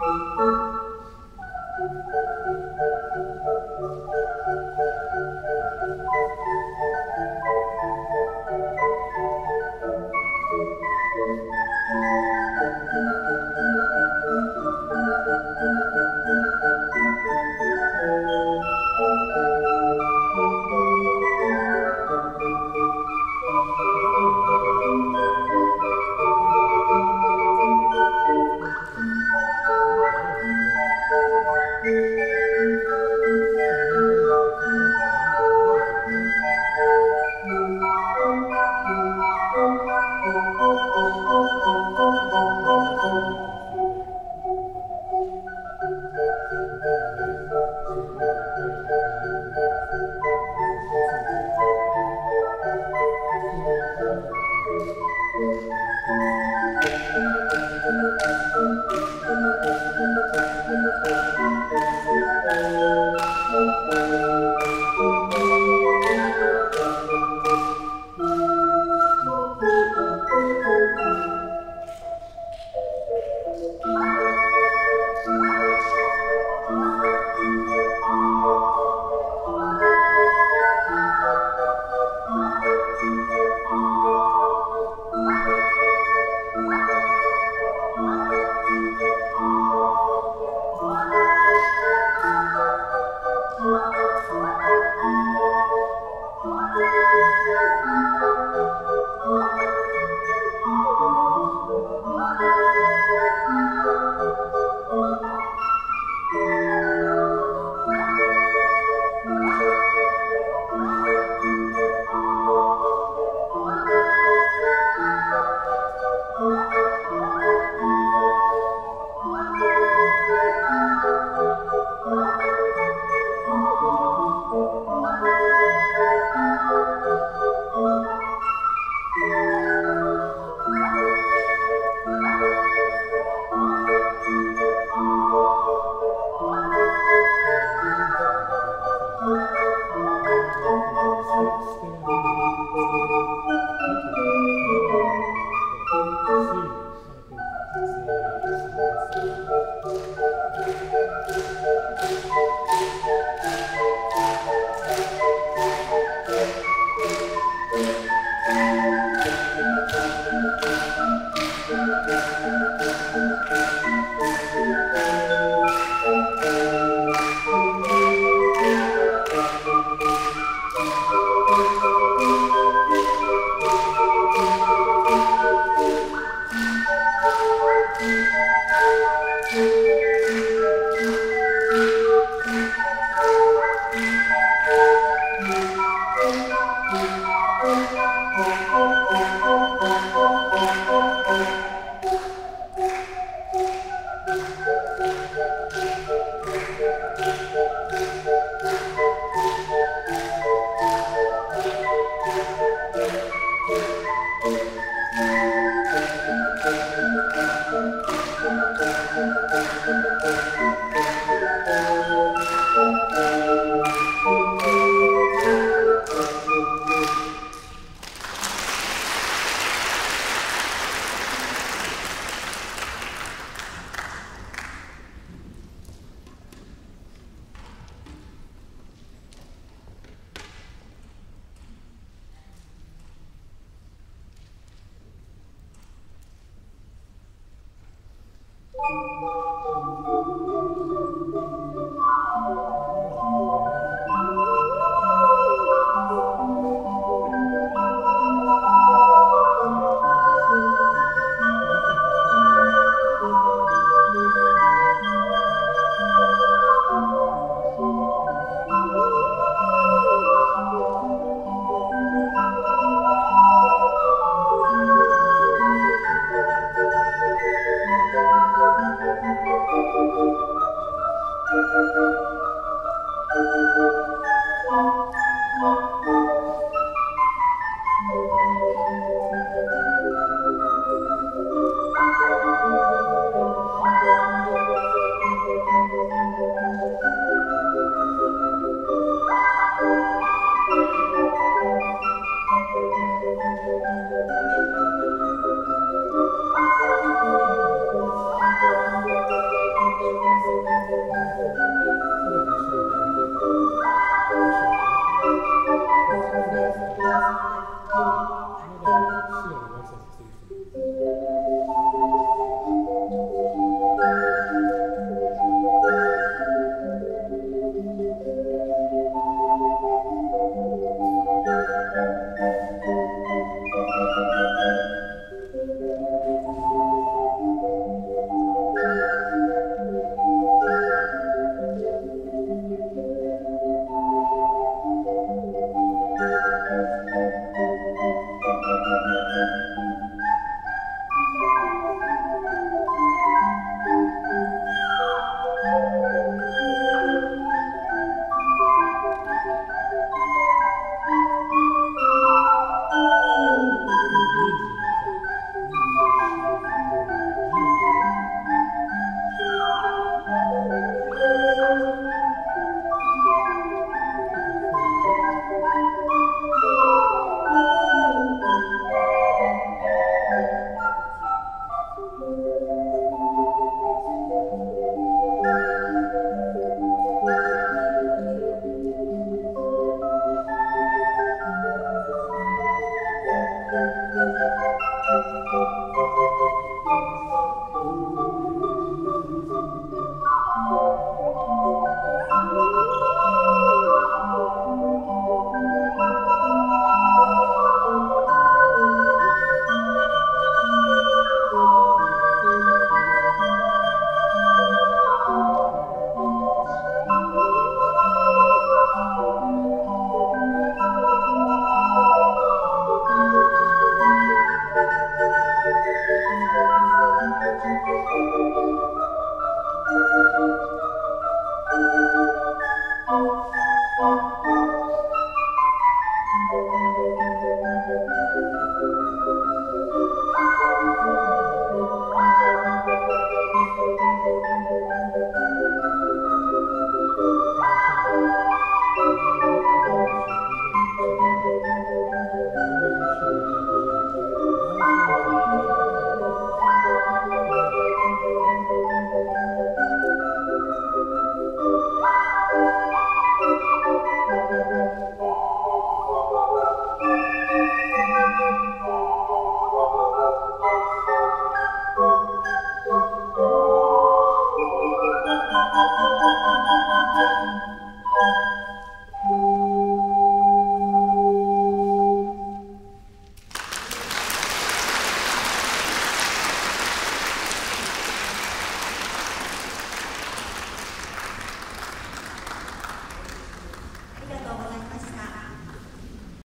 Música Thank you. still Música